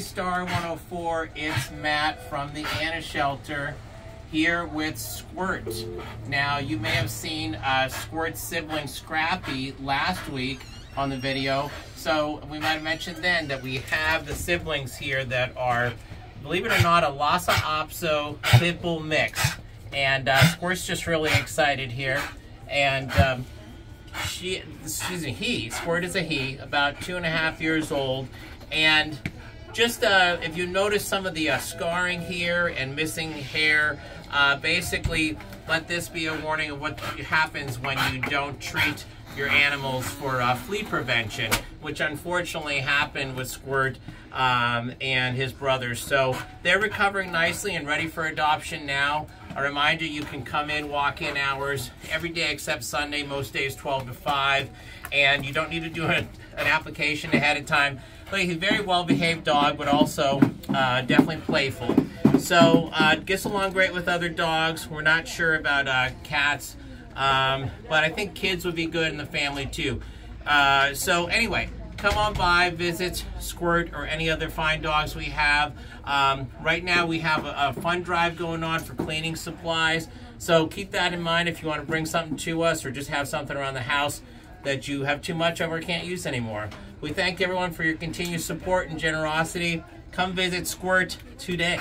Star 104, it's Matt from the Anna Shelter here with Squirt. Now, you may have seen uh, Squirt's sibling Scrappy last week on the video. So we might have mentioned then that we have the siblings here that are, believe it or not, a Lhasa Apso Pitbull mix. And uh, Squirt's just really excited here. And um, she, excuse me, he, Squirt is a he, about two and a half years old. And just uh, if you notice some of the uh, scarring here and missing hair, uh, basically let this be a warning of what happens when you don't treat your animals for uh, flea prevention, which unfortunately happened with Squirt um, and his brothers. So they're recovering nicely and ready for adoption now. A reminder, you can come in walk-in hours every day except Sunday, most days 12 to 5, and you don't need to do a, an application ahead of time. But he's a very well-behaved dog, but also uh, definitely playful. So uh, gets along great with other dogs. We're not sure about uh, cats, um, but I think kids would be good in the family too. Uh, so anyway, come on by, visit Squirt or any other fine dogs we have. Um, right now we have a, a fun drive going on for cleaning supplies. So keep that in mind if you want to bring something to us or just have something around the house that you have too much of or can't use anymore. We thank everyone for your continued support and generosity. Come visit Squirt today.